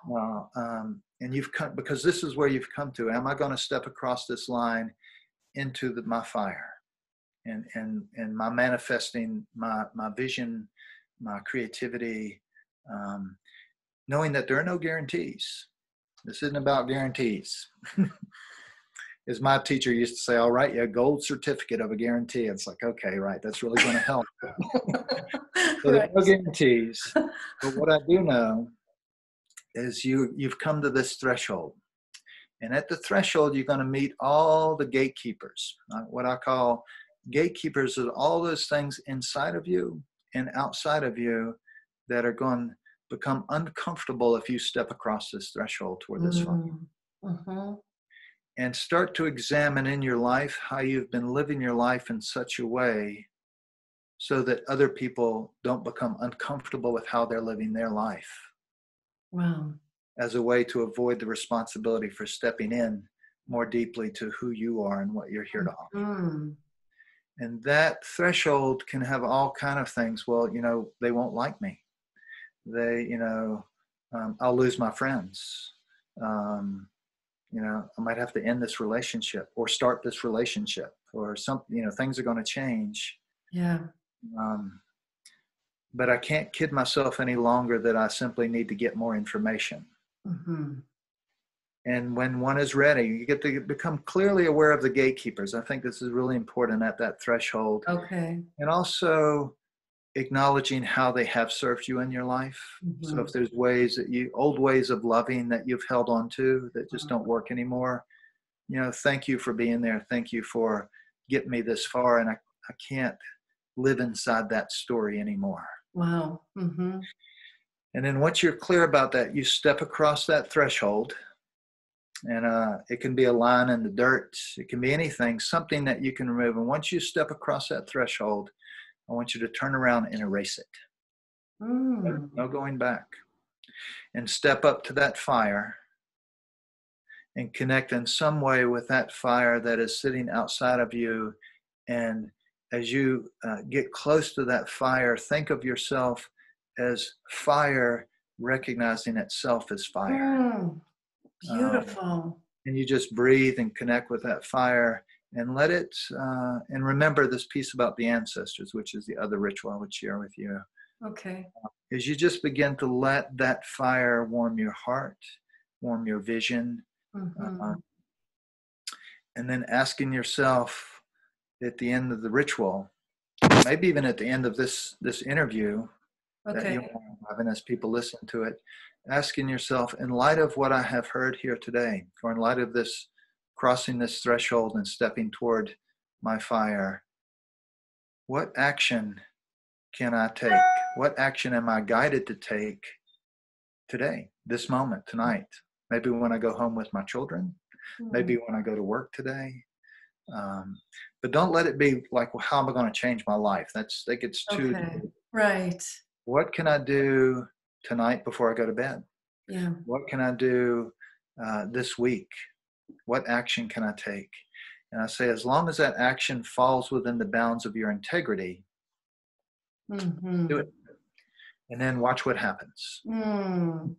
Well, um, and you've come because this is where you've come to. Am I going to step across this line into the, my fire? and and and my manifesting my my vision my creativity um, knowing that there are no guarantees this isn't about guarantees as my teacher used to say i'll write you a gold certificate of a guarantee. It's like okay right that's really going to help. So there's no guarantees but what i do know is you you've come to this threshold. And at the threshold, you're going to meet all the gatekeepers, uh, what I call gatekeepers are all those things inside of you and outside of you that are going to become uncomfortable if you step across this threshold toward this mm mm-hmm. And start to examine in your life how you've been living your life in such a way so that other people don't become uncomfortable with how they're living their life. Wow as a way to avoid the responsibility for stepping in more deeply to who you are and what you're here to offer. Mm. And that threshold can have all kind of things. Well, you know, they won't like me. They, you know, um, I'll lose my friends. Um, you know, I might have to end this relationship or start this relationship or something. You know, things are going to change. Yeah. Um, but I can't kid myself any longer that I simply need to get more information. Mm-hmm. And when one is ready, you get to become clearly aware of the gatekeepers. I think this is really important at that threshold. Okay. And also acknowledging how they have served you in your life. Mm-hmm. So if there's ways that you, old ways of loving that you've held on to that just mm-hmm. don't work anymore, you know, thank you for being there. Thank you for getting me this far. And I, I can't live inside that story anymore. Wow. Mm-hmm. And then once you're clear about that, you step across that threshold. And uh, it can be a line in the dirt, it can be anything, something that you can remove. And once you step across that threshold, I want you to turn around and erase it. Mm. No going back. And step up to that fire and connect in some way with that fire that is sitting outside of you. And as you uh, get close to that fire, think of yourself as fire recognizing itself as fire. Mm, beautiful. Um, and you just breathe and connect with that fire and let it, uh, and remember this piece about the ancestors, which is the other ritual I would share with you. Okay. Uh, is you just begin to let that fire warm your heart, warm your vision. Mm-hmm. Uh, and then asking yourself at the end of the ritual, maybe even at the end of this this interview, okay. that you are having as people listen to it, asking yourself, in light of what I have heard here today, or in light of this crossing this threshold and stepping toward my fire, what action can I take? What action am I guided to take today, this moment, tonight? Maybe when I go home with my children, mm-hmm. maybe when I go to work today. Um, but don't let it be like, well, how am I going to change my life? That's that gets too okay. right what can I do tonight before I go to bed? Yeah. What can I do uh, this week? What action can I take? And I say, as long as that action falls within the bounds of your integrity, mm-hmm. do it. And then watch what happens. Mm.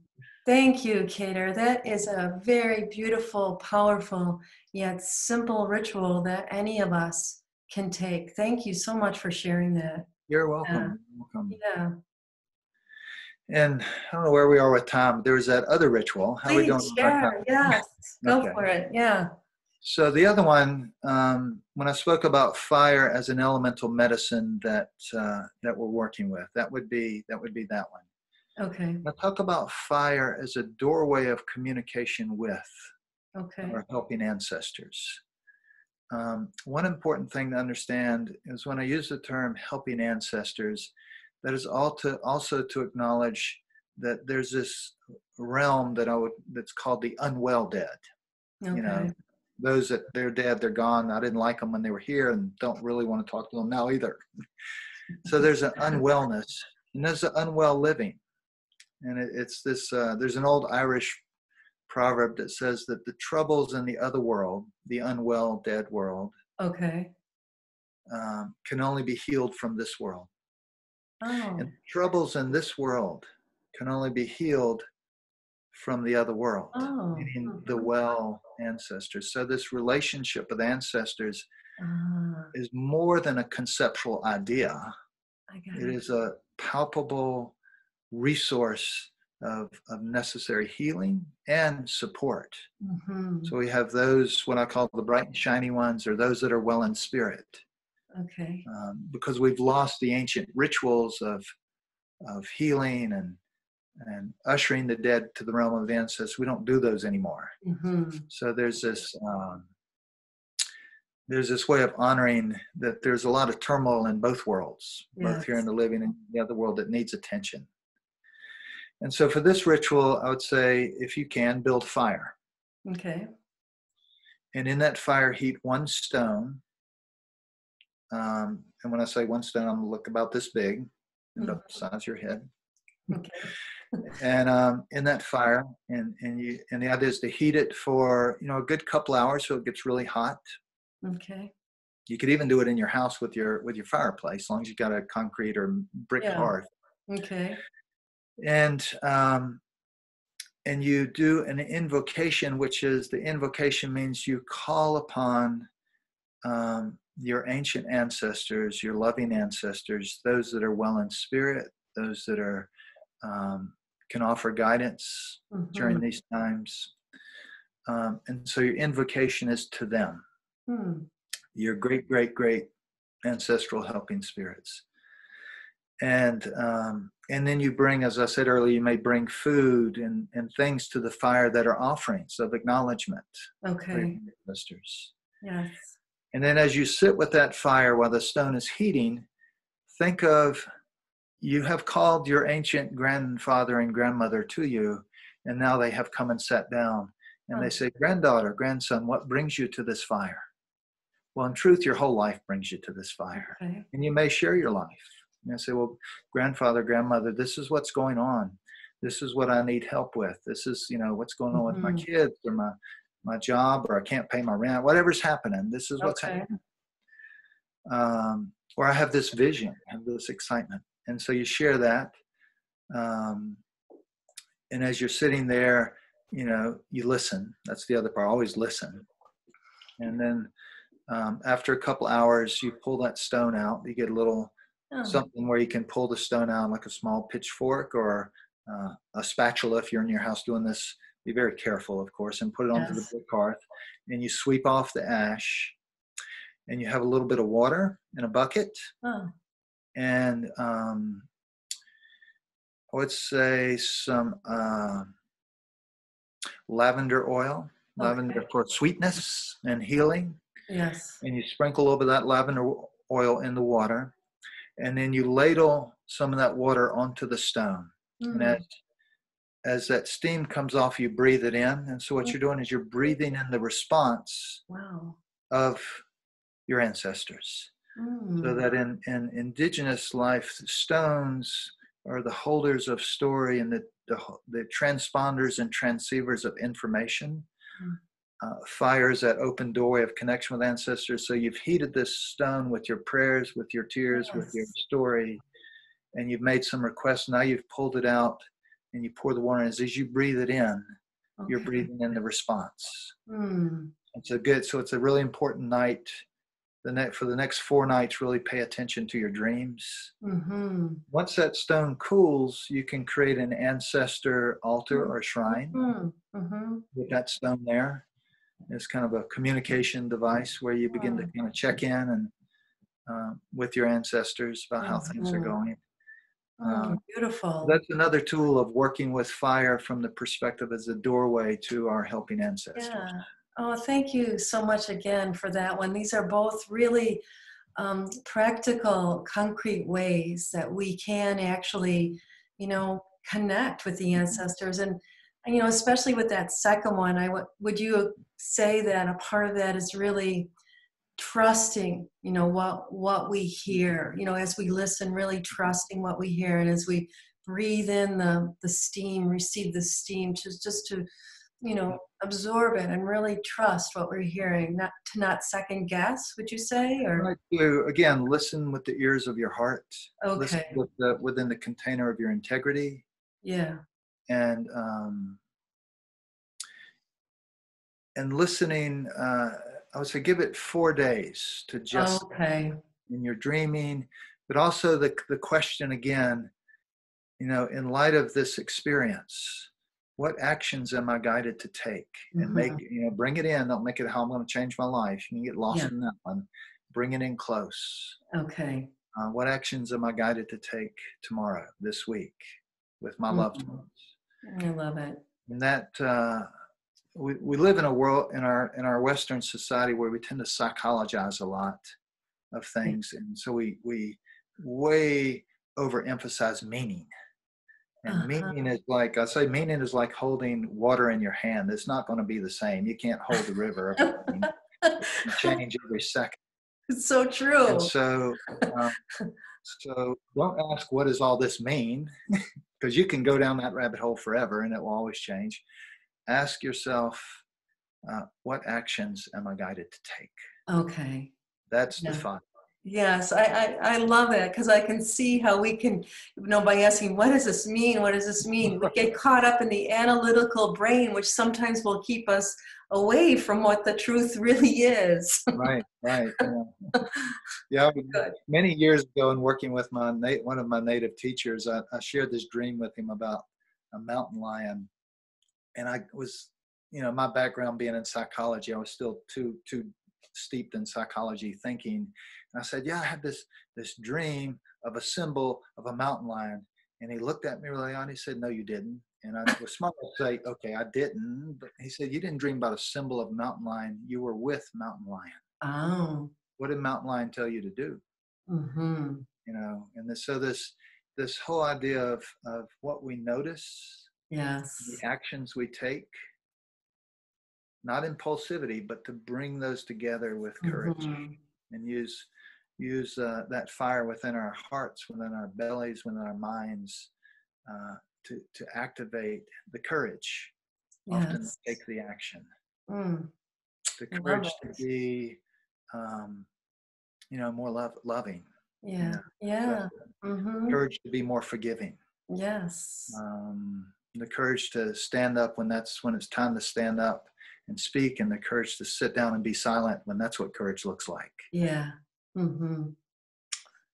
Thank you, Kedar. That is a very beautiful, powerful, yet simple ritual that any of us can take. Thank you so much for sharing that. You're welcome. Uh, welcome. Yeah. And I don't know where we are with time. There was that other ritual. How Please, are we doing? Share. Yes, go okay. for it. Yeah. So the other one, um, when I spoke about fire as an elemental medicine that uh, that we're working with, that would be that would be that one. Okay. I talk about fire as a doorway of communication with okay. our helping ancestors. Um, one important thing to understand is when I use the term helping ancestors, that is all to, also to acknowledge that there's this realm that I would that's called the unwell dead. Okay. You know, those that they're dead, they're gone. I didn't like them when they were here, and don't really want to talk to them now either. so there's an unwellness, and there's an unwell living, and it, it's this. Uh, there's an old Irish proverb that says that the troubles in the other world, the unwell dead world, okay, um, can only be healed from this world. Oh. And troubles in this world can only be healed from the other world, oh. meaning the well ancestors. So this relationship with ancestors Ah, is more than a conceptual idea. It it. is a palpable resource of, of necessary healing and support. Mhm. So we have those, what I call the bright and shiny ones, or those that are well in spirit, Okay. um, because we've lost the ancient rituals of, of healing and, and ushering the dead to the realm of the ancestors. We don't do those anymore. hmm So there's this um, there's this way of honoring that there's a lot of turmoil in both worlds, both here in the living and the other world that needs attention. And so for this ritual, I would say if you can, build fire. Okay. And in that fire, heat one stone. Um, and when I say one stone, I'm look about this big, about the size of your head. Okay. and um, in that fire and and you and the idea is to heat it for you know a good couple hours so it gets really hot Okay. you could even do it in your house with your with your fireplace as long as you've got a concrete or brick Yeah. hearth Okay. and um and you do an invocation which is the invocation means you call upon um, your ancient ancestors your loving ancestors those that are well in spirit those that are um, can offer guidance during Mhm. these times. Um, and so your invocation is to them, Hmm. your great, great, great ancestral helping spirits. And um, and then you bring, as I said earlier, you may bring food and, and things to the fire that are offerings of acknowledgement Okay. ancestors. Yes. And then as you sit with that fire while the stone is heating, think of you have called your ancient grandfather and grandmother to you, and now they have come and sat down. And they Oh. say, Granddaughter, grandson, what brings you to this fire? Well, in truth, your whole life brings you to this fire. Okay. And you may share your life. And I say, Well, grandfather, grandmother, this is what's going on. This is what I need help with. This is, you know, what's going on with my Mhm. kids or my my job or I can't pay my rent, whatever's happening. This is what's Okay. happening. Um, or I have this vision, I have this excitement. And so you share that. Um, and as you're sitting there, you know, you listen. That's the other part. Always listen. And then um, after a couple hours, you pull that stone out. You get a little Oh. something where you can pull the stone out like a small pitchfork or uh, a spatula if you're in your house doing this be very careful of course and put it onto Yes. the brick hearth and you sweep off the ash and you have a little bit of water in a bucket Oh. and um, i would say some uh, lavender oil lavender Okay. for sweetness and healing Yes. and you sprinkle a little bit of that lavender oil in the water and then you ladle some of that water onto the stone and Mm. as, as that steam comes off you breathe it in and so what Mm. you're doing is you're breathing in the response Wow. of your ancestors so Mm. that in, in indigenous life stones are the holders of story and the, the, the transponders and transceivers of information Mm. uh, fires that open doorway of connection with ancestors. So you've heated this stone with your prayers, with your tears, with your story, and you've made some requests. Now you've pulled it out and you pour the water in. As as you breathe it in, you're breathing in the response. Mm. It's a good, so it's a really important night. The next for the next four nights, really pay attention to your dreams. Mm-hmm. Once that stone cools, you can create an ancestor altar or shrine Mm-hmm. Mm-hmm. with that stone there. It's kind of a communication device where you begin to kind of check in and uh, with your ancestors about how things are going. Oh, Um, beautiful. That's another tool of working with fire from the perspective as a doorway to our helping ancestors. Yeah. Oh, thank you so much again for that one. These are both really um, practical, concrete ways that we can actually, you know, connect with the ancestors. And, and, you know, especially with that second one, I w- would you say that a part of that is really trusting, you know, what what we hear, you know, as we listen, really trusting what we hear, and as we breathe in the the steam, receive the steam, just just to you know absorb it and really trust what we're hearing not to not second guess would you say or? To again listen with the ears of your heart. Listen okay. with the, within the container of your integrity. Yeah. And um, and listening uh, I would say give it four days to just okay. in your dreaming, but also the the question again, you know, in light of this experience, what actions am I guided to take? And make Mhm. you know, bring it in. Don't make it how I'm going to change my life. You can get lost Yeah. in that one. Bring it in close. Okay. Uh, what actions am I guided to take tomorrow, this week, with my loved Mhm. ones? I love it. and that uh, we, we live in a world in our in our western society where we tend to psychologize a lot of things and so we we way overemphasize meaning. And Uh-huh. meaning is like i say meaning is like holding water in your hand. It's not going to be the same. You can't hold the river change every second. It's so true. and so um, so don't ask what does all this mean? Because you can go down that rabbit hole forever and it will always change ask yourself uh, what actions am i guided to take Okay. that's Yeah. the fun Yes, I, I, I love it because I can see how we can, you know, by asking, what does this mean? What does this mean? We get caught up in the analytical brain, which sometimes will keep us away from what the truth really is. right right yeah, yeah Good. many years ago in working with my one of my native teachers I, I shared this dream with him about a mountain lion and i was you know my background being in psychology i was still too too steeped in psychology thinking. And i said yeah i had this this dream of a symbol of a mountain lion. And he looked at me really on he said no you didn't. And i was smart to say okay i didn't but he said you didn't dream about a symbol of mountain lion. You were with mountain lion. Oh. what did mountain lion tell you to do? Mm-hmm. you know and this, so this this whole idea of of what we notice Yes. the actions we take not impulsivity but to bring those together with courage Mhm. and use use uh, that fire within our hearts within our bellies within our minds uh, to to activate the courage often to take the action Mm. the courage to be um, you know more love, loving Yeah. Yeah. the Mm-hmm. courage to be more forgiving Yes. um, the courage to stand up when that's when it's time to stand up and speak and the courage to sit down and be silent when that's what courage looks like Yeah. Mm-hmm.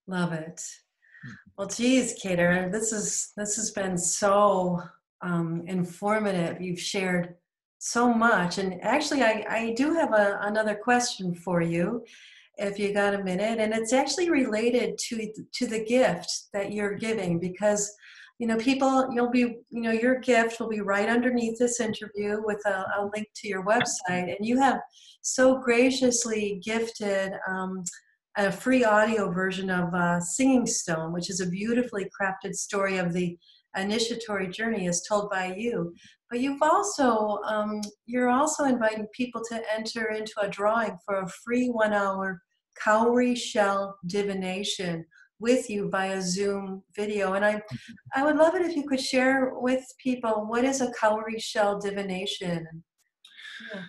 Love it. Mm-hmm. Well, geez, Kedar, this is this has been so um, informative. You've shared so much, and actually, I, I do have a, another question for you, if you got a minute, and it's actually related to to the gift that you're giving because you know people you'll be you know your gift will be right underneath this interview with a, a link to your website and you have so graciously gifted um, a free audio version of uh, Singing Stone, which is a beautifully crafted story of the initiatory journey as told by you. But you've also, um, you're also inviting people to enter into a drawing for a free one hour cowrie shell divination with you via Zoom video. And I, I would love it if you could share with people what is a cowrie shell divination? Yeah.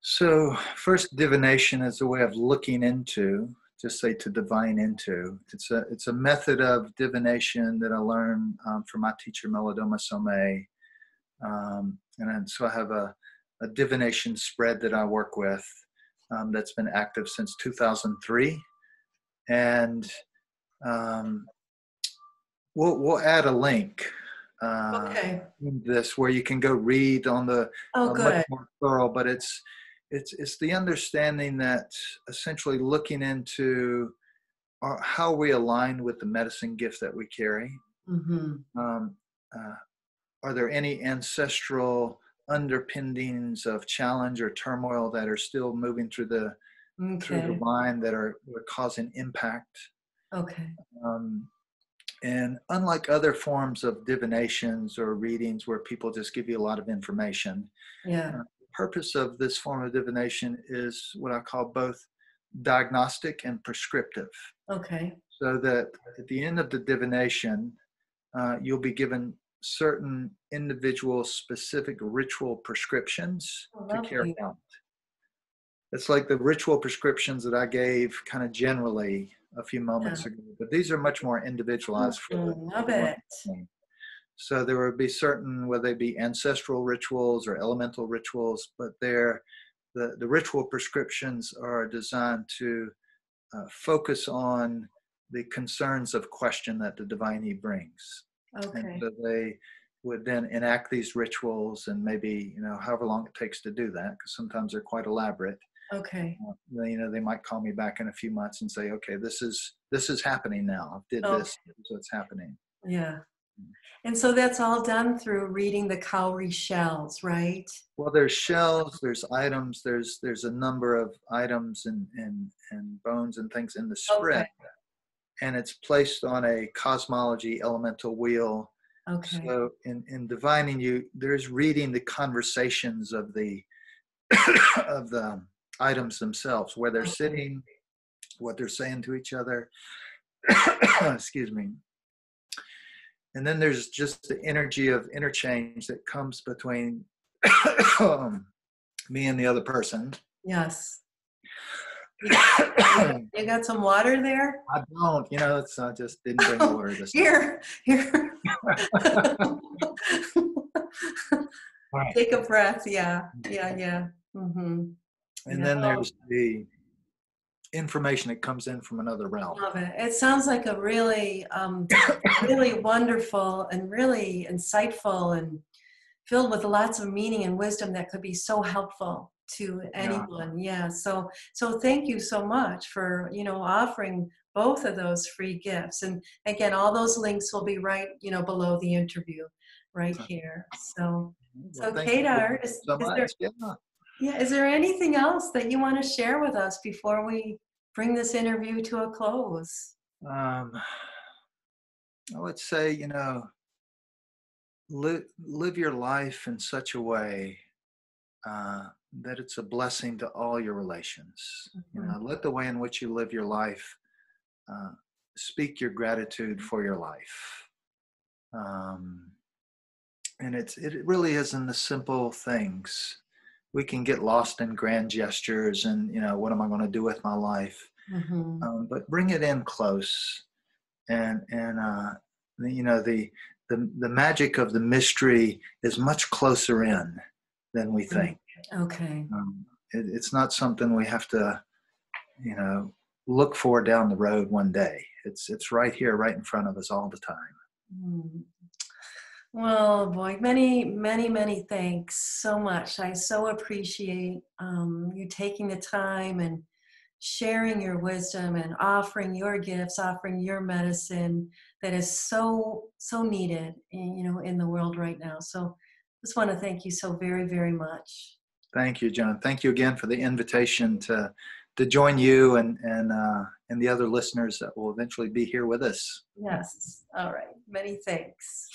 so first divination is a way of looking into just say to divine into it's a it's a method of divination that i learned um, from my teacher Malidoma Somé um, and so i have a, a divination spread that i work with um, that's been active since 2003 and um, we'll, we'll add a link uh, Okay. in this where you can go read on the Oh, uh, good. much more thorough but it's it's it's the understanding that essentially looking into our, how we align with the medicine gift that we carry mm-hmm. um, uh, are there any ancestral underpinnings of challenge or turmoil that are still moving through the through the Okay. line that are, are causing impact Okay. um, and unlike other forms of divinations or readings where people just give you a lot of information Yeah. the purpose of this form of divination is what I call both diagnostic and prescriptive. Okay. So that at the end of the divination, uh, you'll be given certain individual specific ritual prescriptions Oh, to carry out. It's like the ritual prescriptions that I gave kind of generally a few moments ago, but these are much more individualized for the Mhm, Love it. So there would be certain, whether they be ancestral rituals or elemental rituals, but they're the, the ritual prescriptions are designed to uh, focus on the concerns of question that the diviney brings. Okay. And so they would then enact these rituals and maybe, you know, however long it takes to do that, because sometimes they're quite elaborate. Okay. You know, they might call me back in a few months and say, okay, this is this is happening now. I did Okay. this, so it's happening. Yeah. Mm. And so that's all done through reading the cowrie shells, right? Well, there's shells, there's items, there's there's a number of items and and and bones and things in the spread, Okay. and it's placed on a cosmology elemental wheel. Okay. So in in divining you, there's reading the conversations of the of the items themselves, where they're sitting, what they're saying to each other. Excuse me. And then there's just the energy of interchange that comes between um, me and the other person. Yes. You got some water there? I don't, you know, it's I just didn't bring water this time. Here, here. Right. Take a breath. Yeah, yeah, yeah. hmm And then there's the information that comes in from another realm. Love it. It sounds like a really, um, really wonderful and really insightful and filled with lots of meaning and wisdom that could be so helpful to anyone. Yeah. So, so thank you so much for you know offering both of those free gifts. And again, all those links will be right you know below the interview, right here. So, so Well, thank you Kedar, is, so is there. Yeah. Yeah, is there anything else that you want to share with us before we bring this interview to a close? Um, I would say, you know, live, live your life in such a way uh, that it's a blessing to all your relations. You Mhm. know, let the way in which you live your life uh, speak your gratitude for your life. Um, and it's it really is in the simple things. We can get lost in grand gestures and you know what am I going to do with my life? Mhm. um, but bring it in close and and uh, you know the, the the magic of the mystery is much closer in than we think Okay. um, it, it's not something we have to you know look for down the road one day it's it's right here right in front of us all the time Mm. Well, boy, many, many, many thanks so much. I so appreciate um, you taking the time and sharing your wisdom and offering your gifts, offering your medicine that is so, so needed, in, you know, in the world right now. So, just want to thank you so very, very much. thank you Joan thank you again for the invitation to to join you and and uh, and the other listeners that will eventually be here with us Yes. All right. Many thanks.